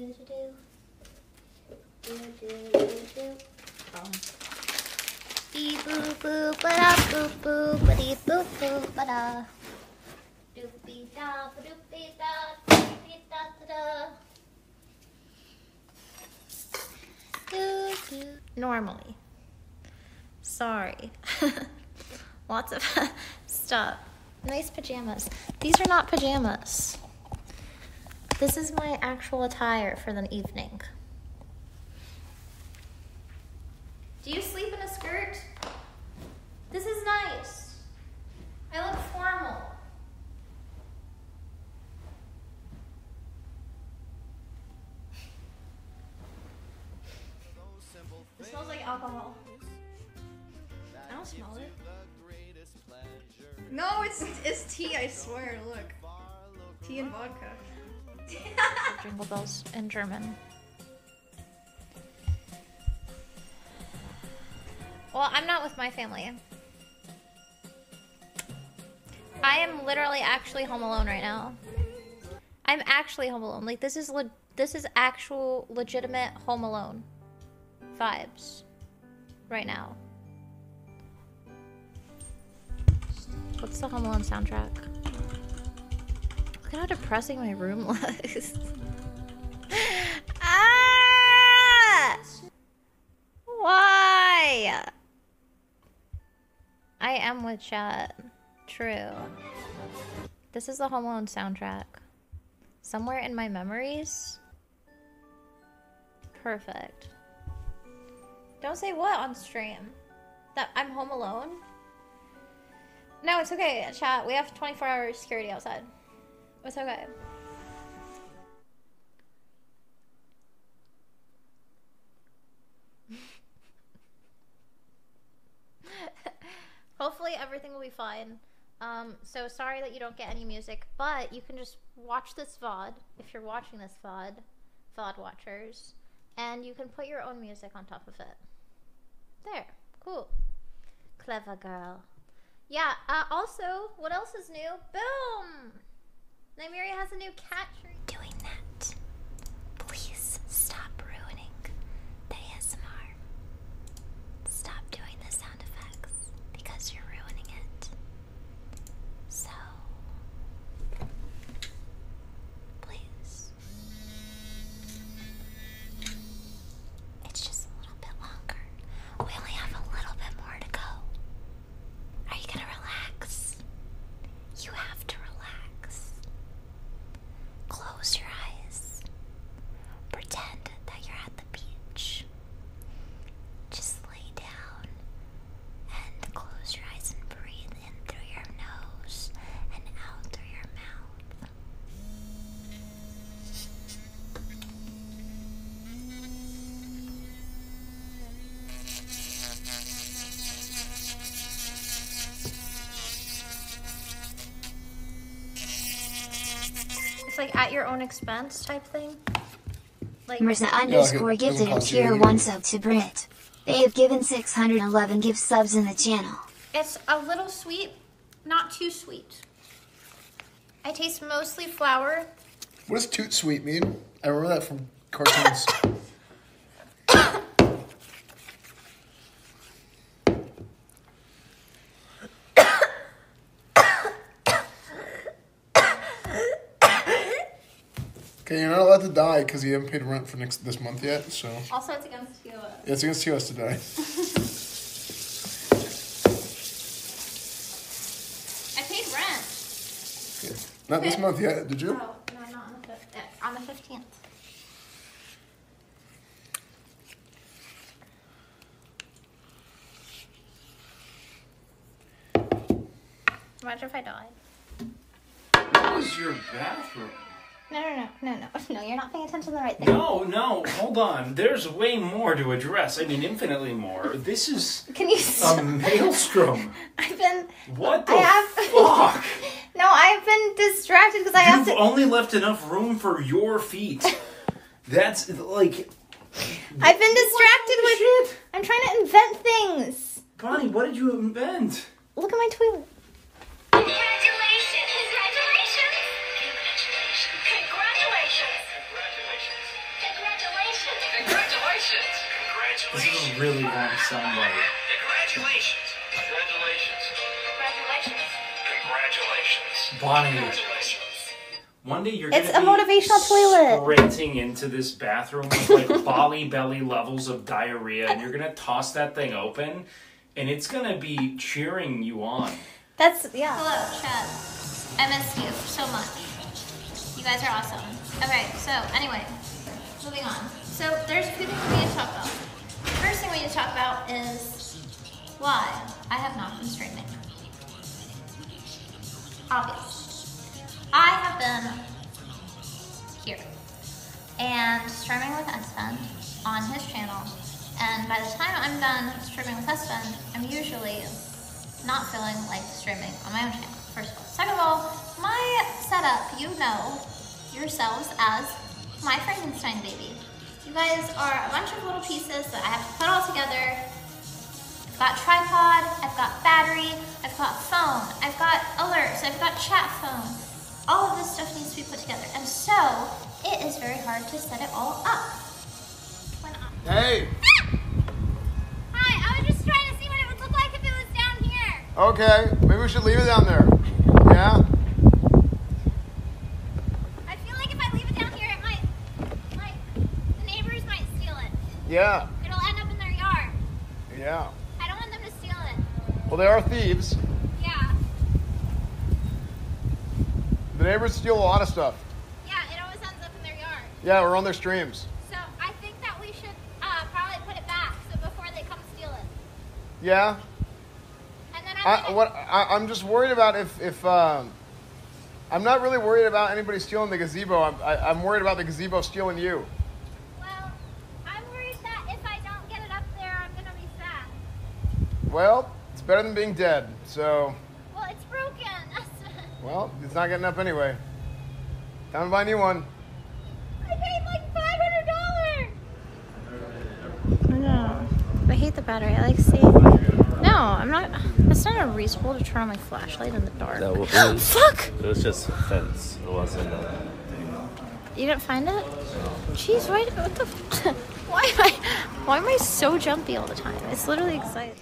do do do. Do do do do. Normally. Sorry. Lots of stuff. Nice pajamas. These are not pajamas. This is my actual attire for the evening. Do you sleep in a skirt? This is nice. I look formal. It smells like alcohol. I don't smell it. No, it's it's tea. I swear. Look, tea and vodka. Jingle bells in German. Well, I'm not with my family. I am literally actually home alone right now. I'm actually home alone. Like this is le- this is actual legitimate home alone vibes right now. What's the Home Alone soundtrack? Look at how depressing my room looks. ah! Why? I am with chat. True. This is the Home Alone soundtrack. Somewhere in my memories. Perfect. Don't say what on stream? That I'm home alone? No, it's okay, chat. We have 24 hour security outside. It's okay. Hopefully everything will be fine. Um, so sorry that you don't get any music, but you can just watch this VOD if you're watching this VOD, VOD watchers, and you can put your own music on top of it. There, cool. Clever girl. Yeah, uh, also, what else is new? Boom! Nymeria has a new cat tree. Doing that. Please stop ruining the ASMR. Stop doing the sound effects because you're ruining it. So, please. It's just a little bit longer. We only have a little bit more to go. Are you gonna relax? You have to relax. Close your eyes. Pretend that you're at the beach. Just lay down and close your eyes and breathe in through your nose and out through your mouth. It's like at your own expense type thing. Like Mirza Yeah, underscore like gifted a tier anything. 1 sub to Brit. They have given 611 gift subs in the channel. It's a little sweet, not too sweet. I taste mostly flour. What does toot sweet mean? I remember that from cartoons. Okay, you're not allowed to die because you haven't paid rent for next this month yet. So Also, it's against you. it's against you us to die. I paid rent. Okay. Not this month yet. Did you? Oh, no, not on the, fif- uh, on the 15th. Imagine if I died. That was your bathroom. No, no, no, no, no. No, you're not paying attention to the right thing. No, no, hold on. There's way more to address. I mean, infinitely more. This is Can you a stop? maelstrom. I've been. What the I have- fuck? No, I've been distracted because I have You've to. only left enough room for your feet. That's like. I've been distracted with. Shit. I'm trying to invent things. Bonnie, what did you invent? Look at my toilet. Really want to sound right. Congratulations. Congratulations. Congratulations. Congratulations. Bonnie, Congratulations. one day you're It's gonna a be motivational toilet. sprinting into this bathroom with like Bali belly levels of diarrhea, and you're gonna toss that thing open, and it's gonna be cheering you on. That's yeah. Hello, Chad. I miss you so much. You guys are awesome. Okay, so anyway, moving on. So there's a few things we need to talk about. First thing we need to talk about is why I have not been streaming. Obvious. I have been here and streaming with Esfand on his channel. And by the time I'm done streaming with Esfand, I'm usually not feeling like streaming on my own channel. First of all. Second of all, my setup, you know yourselves as my Frankenstein baby. You guys are a bunch of little pieces that I have to put all together. I've got tripod, I've got battery, I've got phone, I've got alerts, I've got chat phone. All of this stuff needs to be put together. And so, it is very hard to set it all up. When I- Hey, ah! Hi, I was just trying to see what it would look like if it was down here. okay, maybe we should leave it down there. Yeah? I feel like if I leave it down here, it might, like, the neighbors might steal it. Yeah, It'll end up in their yard. yeah. I don't want them to steal it. Well, they are thieves. Yeah, The neighbors steal a lot of stuff. yeah, it always ends up in their yard. Yeah, we're on their streams. So I think that we should uh, probably put it back so before they come steal it. Yeah. And then I'm I, what I, I'm just worried about if if um, I'm not really worried about anybody stealing the gazebo. I'm I, I'm worried about the gazebo stealing you. well, I'm worried that if I don't get it up there, I'm gonna be sad. Well, it's better than being dead. So, Well, it's broken. well, it's not getting up anyway. Time to buy a new one. I paid like five hundred dollars. I know. I hate the battery. I like seeing. No, I'm not. It's not a unreasonable to turn on my flashlight in the dark. No, it was, Fuck! it was just a fence. It wasn't. A, You didn't find it? Jeez, why? What the? why am I? Why am I so jumpy all the time? It's literally exciting.